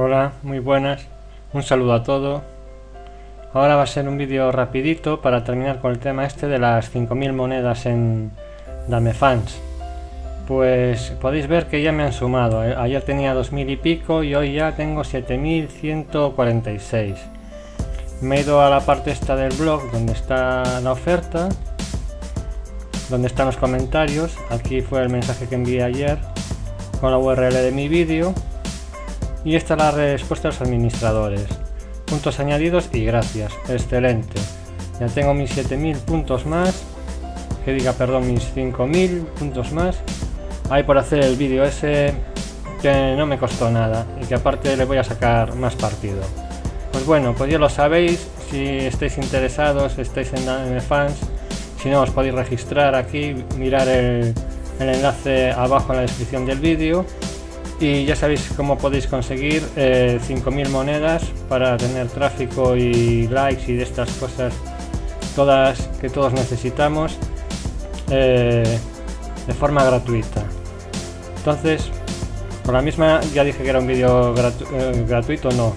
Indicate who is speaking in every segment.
Speaker 1: Hola, muy buenas. Un saludo a todos. Ahora va a ser un vídeo rapidito para terminar con el tema este de las 5.000 monedas en Damefans. Pues podéis ver que ya me han sumado. Eh, ayer tenía 2.000 y pico y hoy ya tengo 7.146. Me he ido a la parte esta del blog donde está la oferta. Donde están los comentarios. Aquí fue el mensaje que envié ayer con la URL de mi vídeo y esta es la respuesta de los administradores. Puntos añadidos y gracias. Excelente. Ya tengo mis 7000 puntos más. Que diga perdón mis 5000 puntos más. Hay por hacer el vídeo ese que no me costó nada y que aparte le voy a sacar más partido. Pues bueno pues ya lo sabéis. Si estáis interesados estáis en, fans si no os podéis registrar aquí mirar el el enlace abajo en la descripción del vídeo y ya sabéis cómo podéis conseguir 5.000 eh, monedas para tener tráfico y likes y de estas cosas todas que todos necesitamos eh, de forma gratuita. Entonces por la misma ya dije que era un vídeo eh, gratuito no.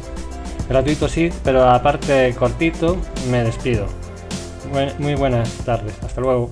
Speaker 1: Gratuito sí pero aparte cortito me despido. Muy buenas tardes. Hasta luego